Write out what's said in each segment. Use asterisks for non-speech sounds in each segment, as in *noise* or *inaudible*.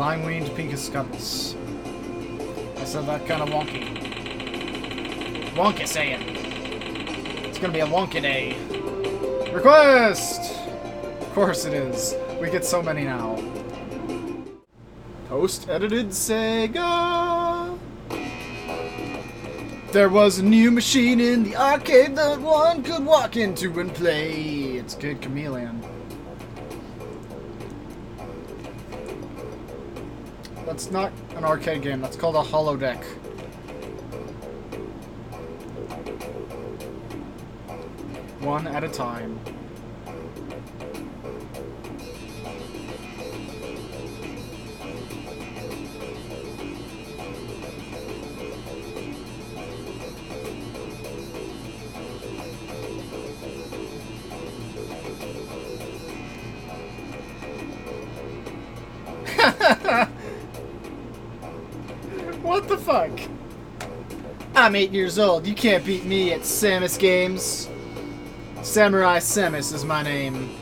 Slime-winged Pinkascuttles. I said that kind of wonky. Wonky saying. It's gonna be a wonky day. Request! Of course it is. We get so many now. Post-edited Sega. There was a new machine in the arcade that one could walk into and play. It's Kid Chameleon. That's not an arcade game. That's called a holodeck. One at a time. Fuck? I'm eight years old. You can't beat me at Samus games. Samurai Samus is my name.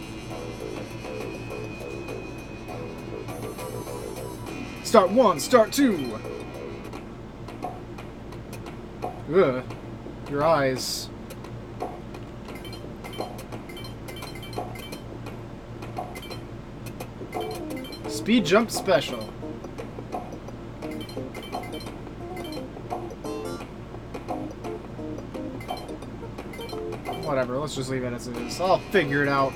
Start one, start two. Ugh. Your eyes. Speed jump special. Let's just leave it as it is. I'll figure it out.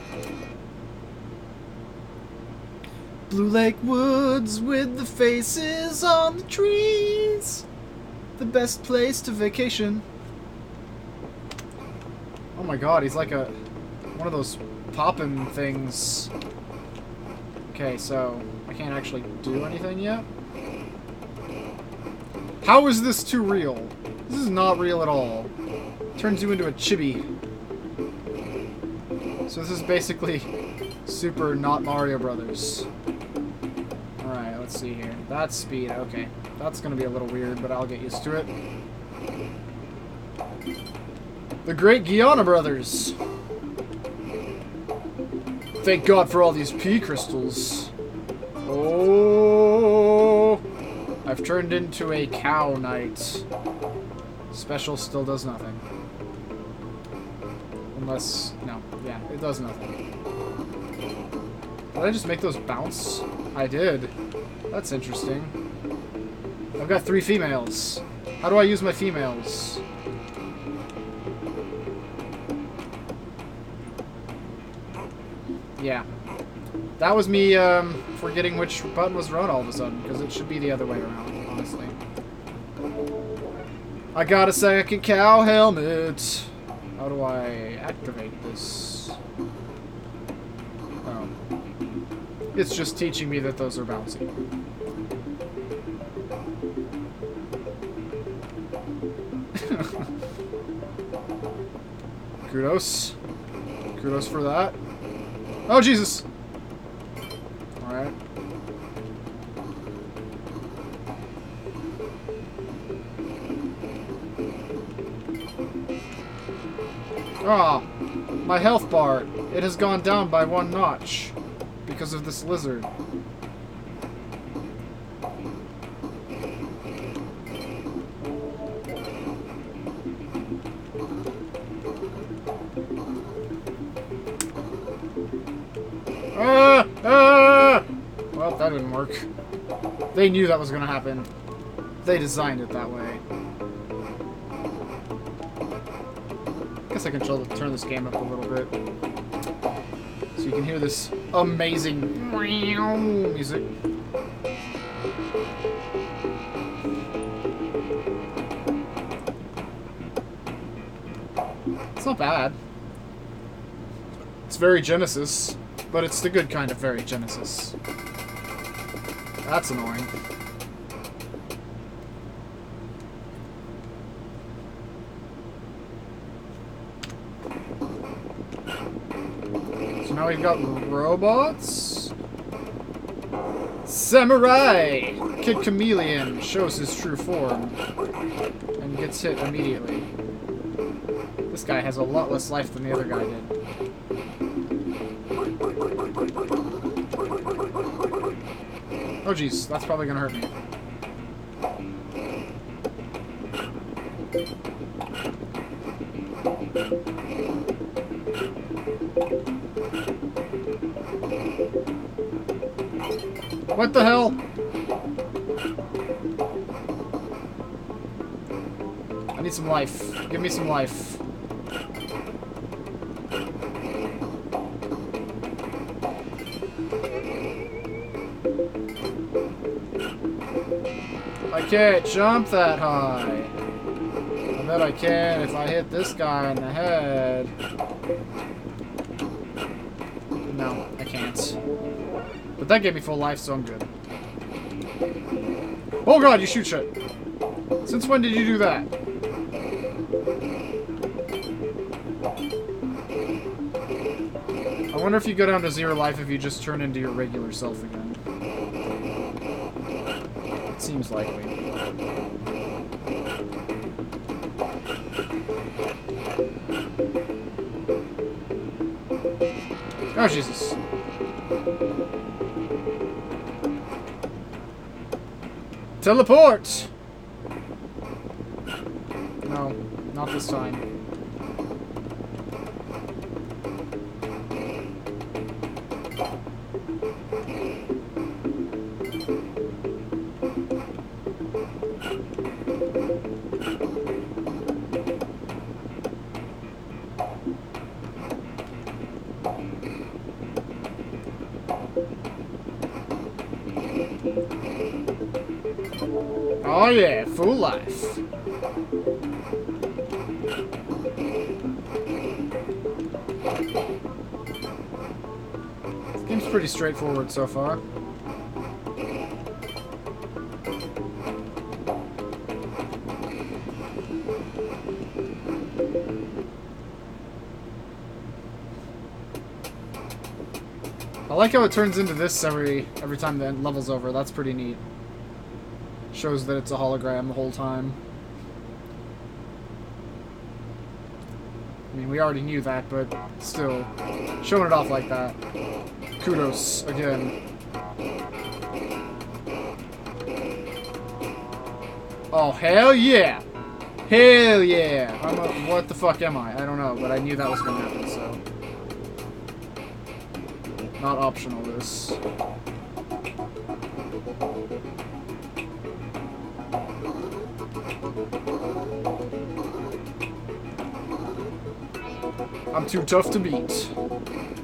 Blue Lake Woods with the faces on the trees. The best place to vacation. Oh my god, he's like a one of those poppin' things. Okay, so I can't actually do anything yet. How is this too real? This is not real at all. Turns you into a chibi. So this is basically super not Mario Brothers. Alright, let's see here. That's speed, okay. That's gonna be a little weird, but I'll get used to it. The Great Giana Brothers! Thank God for all these pea crystals. Oh! I've turned into a cow knight. Special still does nothing. Unless, does nothing. Did I just make those bounce? I did. That's interesting. I've got three females. How do I use my females? Yeah. That was me um, forgetting which button was run all of a sudden, because it should be the other way around, honestly. I got a second cow helmet. How do I It's just teaching me that those are bouncy. *laughs* Kudos. Kudos for that. Oh, Jesus! Alright. Ah, my health bar. It has gone down by one notch because of this lizard. Ah! Ah! Well, that didn't work. They knew that was going to happen. They designed it that way. I guess I can turn this game up a little bit. So you can hear this amazing music. It's not bad. It's very Genesis, but it's the good kind of very Genesis. That's annoying. Now we've got robots. Samurai! Kid Chameleon shows his true form and gets hit immediately. This guy has a lot less life than the other guy did. Oh jeez, that's probably gonna hurt me. What the hell? I need some life. Give me some life. I can't jump that high. I bet I can if I hit this guy in the head. But that gave me full life, so I'm good. Oh god, you shoot shit. Since when did you do that? I wonder if you go down to zero life if you just turn into your regular self again. It seems likely. Oh, Jesus. Teleport! No, not this time. Pretty straightforward so far. I like how it turns into this every every time the level's over. That's pretty neat. Shows that it's a hologram the whole time. I mean, we already knew that, but still, showing it off like that. Kudos, again. Oh, hell yeah! Hell yeah! I'm a, what the fuck am I? I don't know, but I knew that was gonna happen, so... Not optional, this. I'm too tough to beat.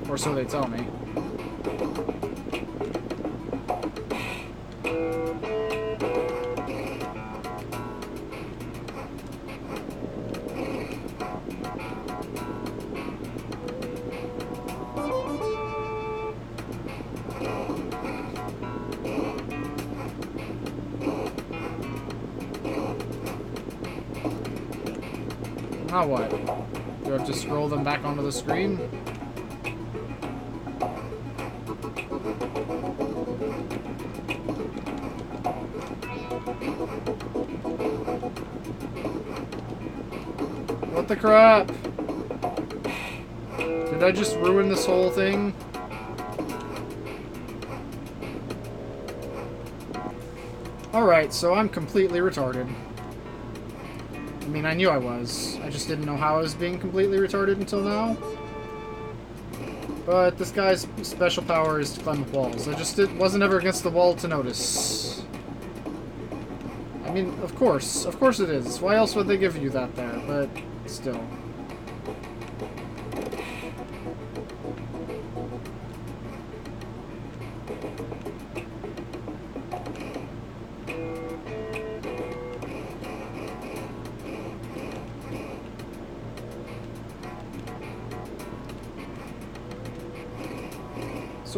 Or so they tell me. Now what? Do I have to scroll them back onto the screen? What the crap? Did I just ruin this whole thing? Alright, so I'm completely retarded. I mean, I knew I was. I just didn't know how I was being completely retarded until now. But this guy's special power is to climb up walls. I just it wasn't ever against the wall to notice. I mean, of course. Of course it is. Why else would they give you that there? But still.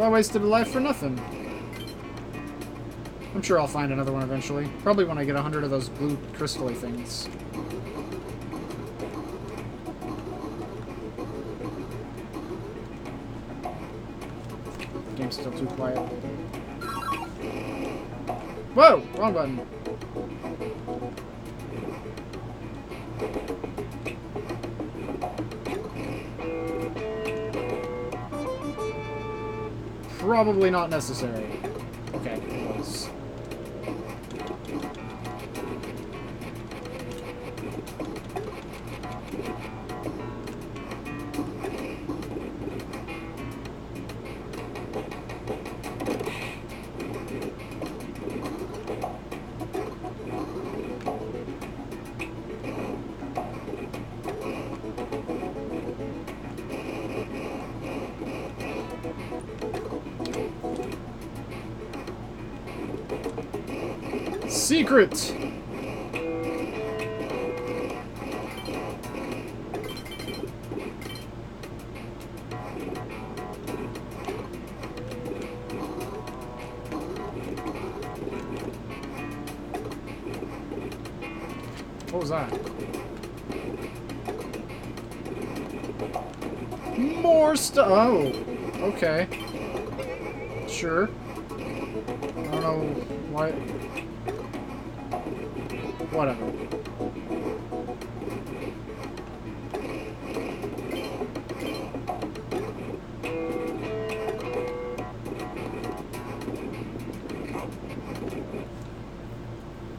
So I wasted a life for nothing. I'm sure I'll find another one eventually. Probably when I get a hundred of those blue crystally things. Game's still too quiet. Whoa! Wrong button. Probably not necessary. Okay, Secret! What was that? More stuff. Oh, okay. Sure. I don't know why. Whatever.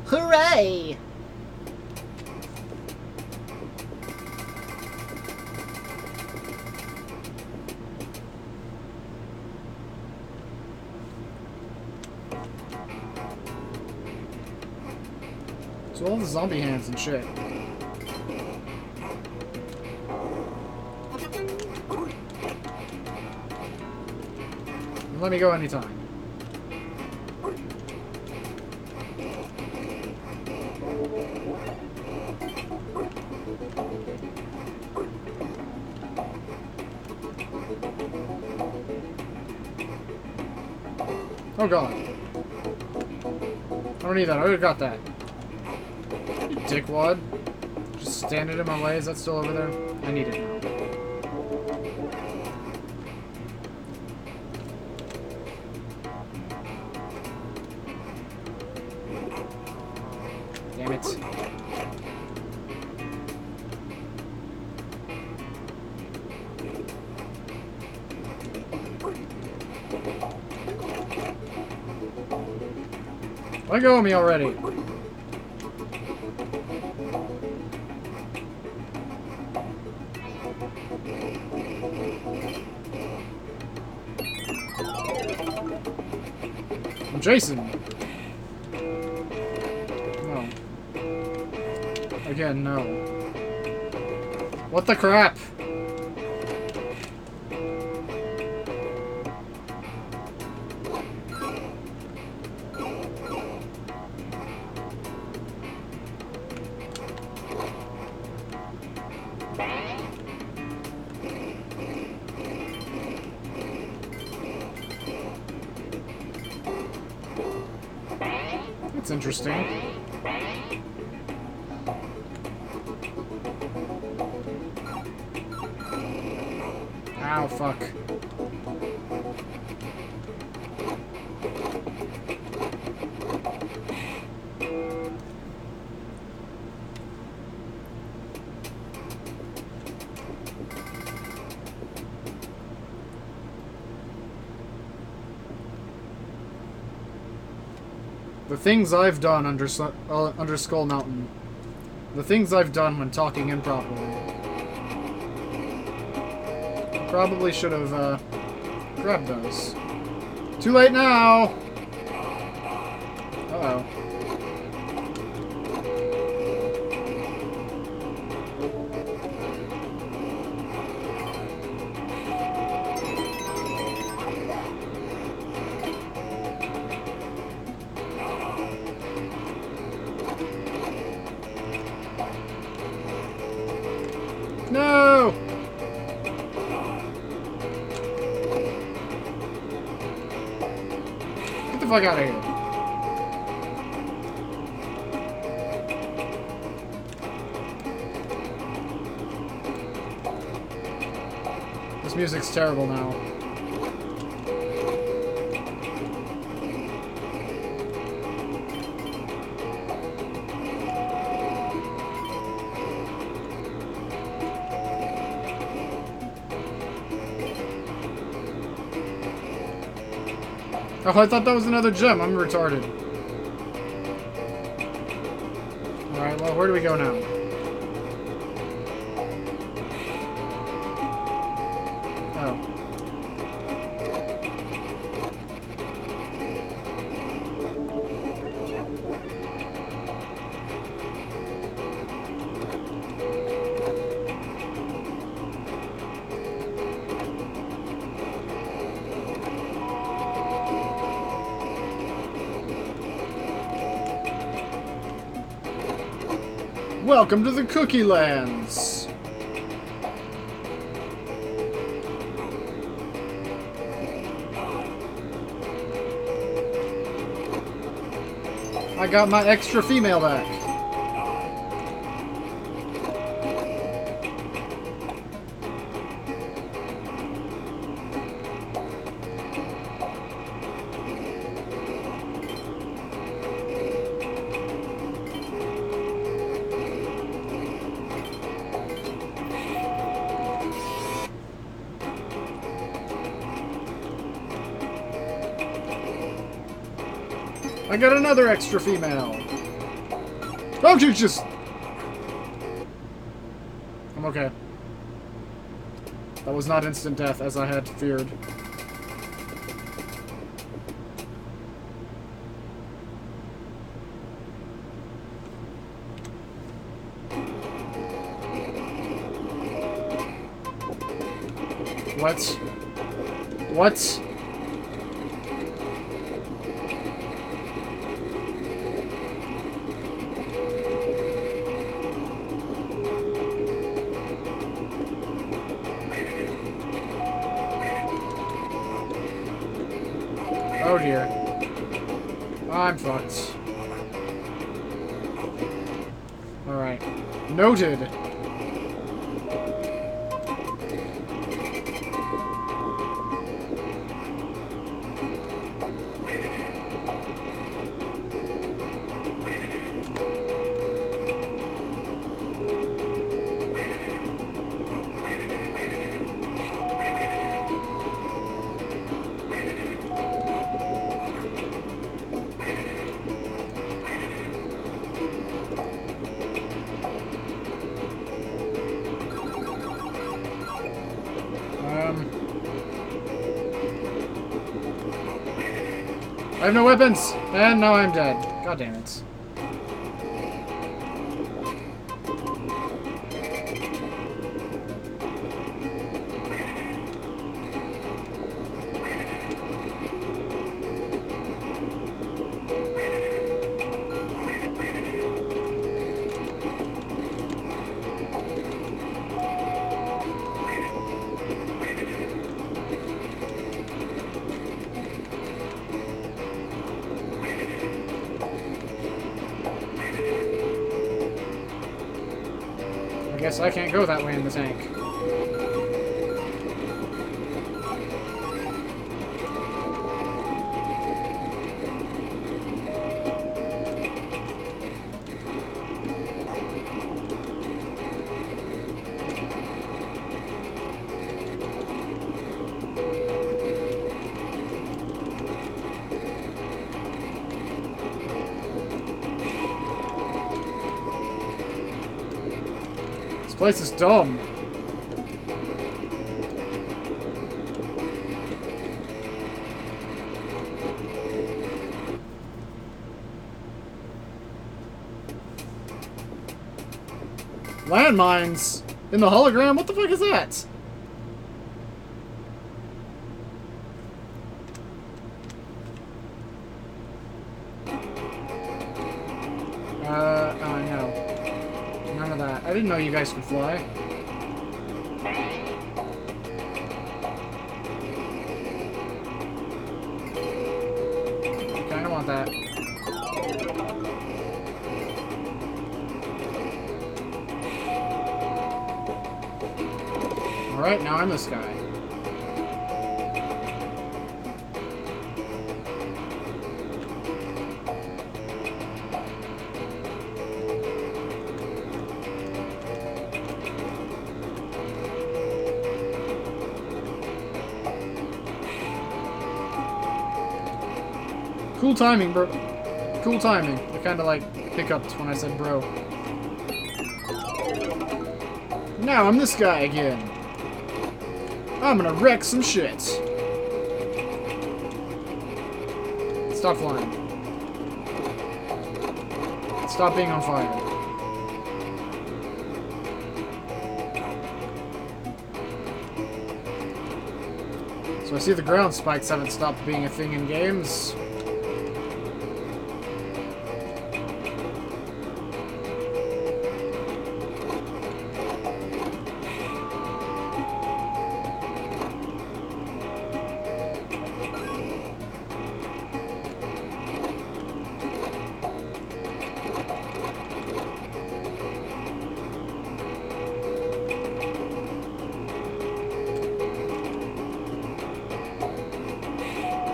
Hooray! Zombie hands and shit. Let me go anytime. Oh god. I don't need that. I already got that. Dickwad. Just standing in my way. Is that still over there? I need it now. Damn it. Let go of me already. I'm Jason. No. Again, no. What the crap? The things I've done under uh, under Skull Mountain. The things I've done when talking improperly. Probably should have uh, grabbed those. Too late now. Uh This music's terrible now. Oh, I thought that was another gem. I'm retarded. Alright, well, where do we go now? Welcome to the Cookie Lands! I got my extra female back. Got another extra female. Don't you just... I'm okay. That was not instant death, as I had feared. What? What? I have no weapons! And now I'm dead. God damn it. Guess I can't go that way in the tank. Place is dumb. Landmines? In the hologram? What the fuck is that? I didn't know you guys could fly. Kinda want that. Alright, now I'm this guy. Cool timing, bro. Cool timing. I kind of like hiccuped when I said bro. Now I'm this guy again. I'm gonna wreck some shit. Stop flying. Stop being on fire. So I see the ground spikes haven't stopped being a thing in games.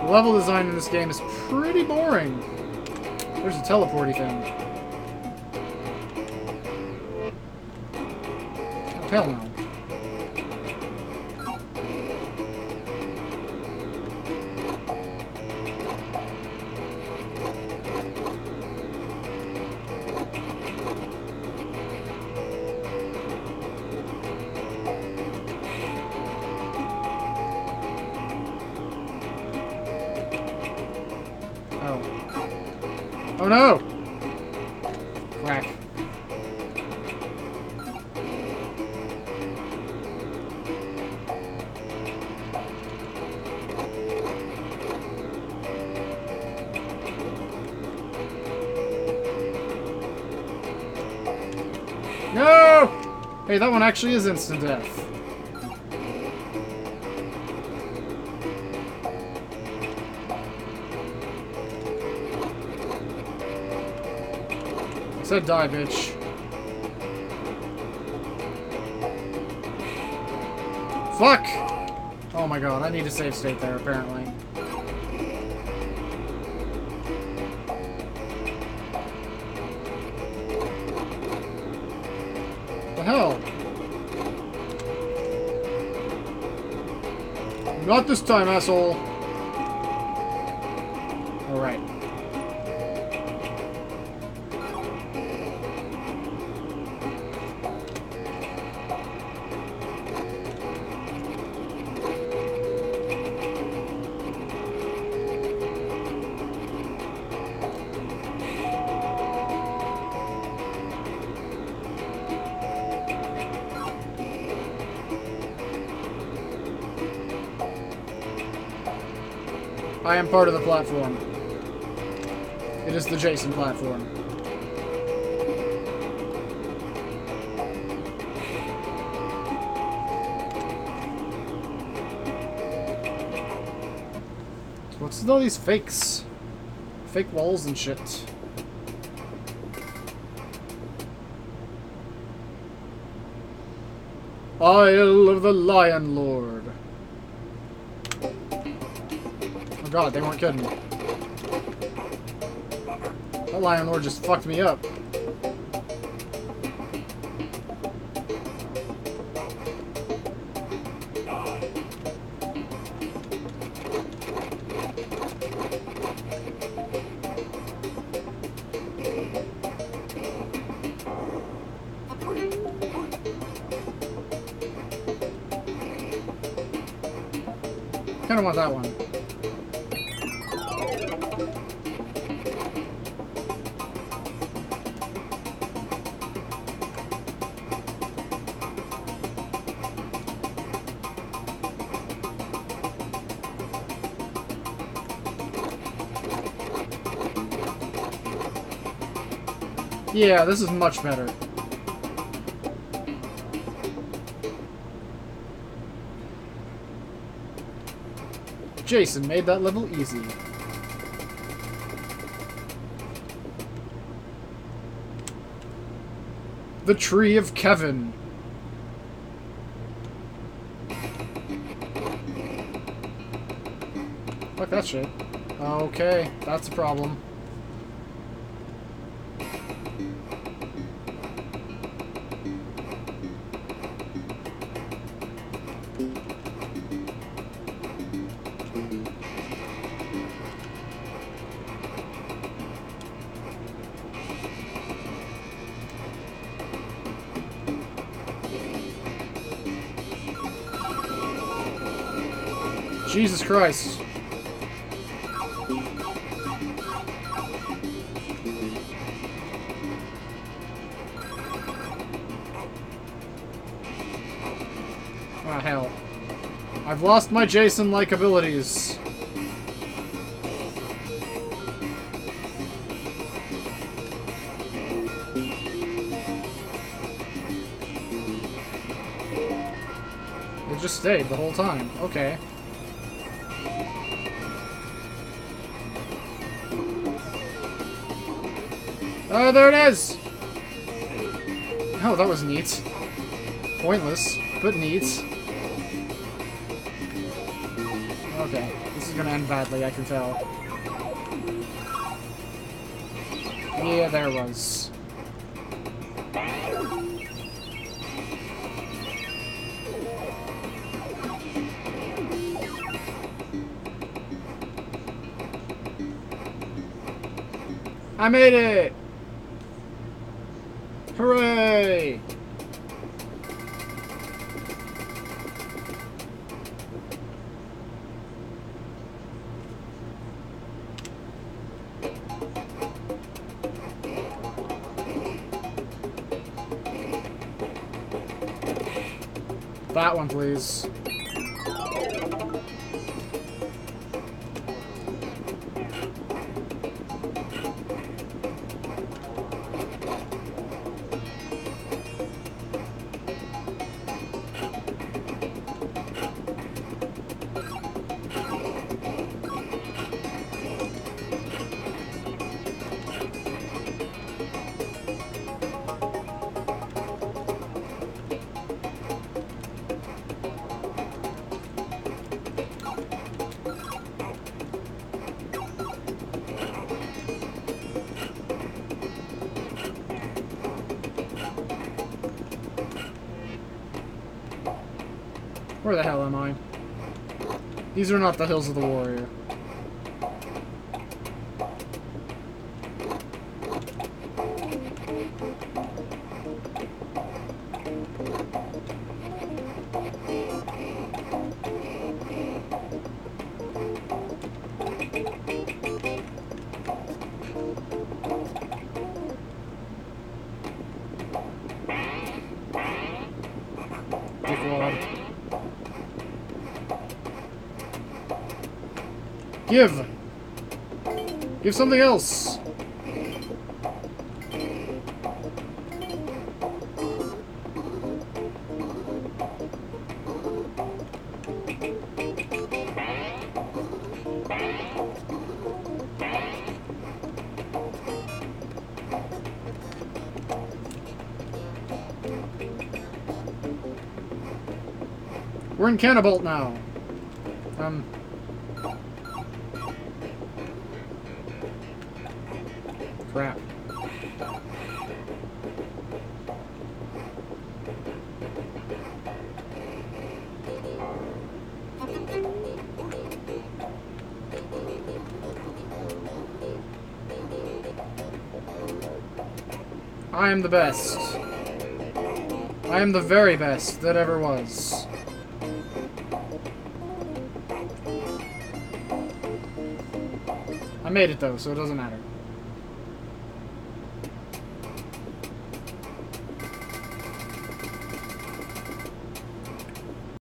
Level design in this game is pretty boring. There's a teleporty thing. Hell no. Hey, that one actually is instant death. Said die, bitch. Fuck! Oh my god, I need a save state there, apparently. Not this time, asshole! I am part of the platform. It is the Jason platform. What's with all these fakes? Fake walls and shit. Isle of the Lion Lord. Oh god, they weren't kidding. That Lion Lord just fucked me up. Kinda want that one. Yeah, this is much better. Jason made that level easy. The Tree of Kevin. Fuck that shit. Okay, that's a problem. Jesus Christ. Ah, hell. I've lost my Jason-like abilities. It just stayed the whole time. Okay. Oh, there it is! Oh, that was neat. Pointless, but neat. Okay, this is gonna end badly, I can tell. Yeah, there was. I made it! That one, please. Where the hell am I? These are not the Hills of the Warrior. Give something else! We're in Cannibalt now. Um. I am the best. I am the very best that ever was. I made it though, so it doesn't matter.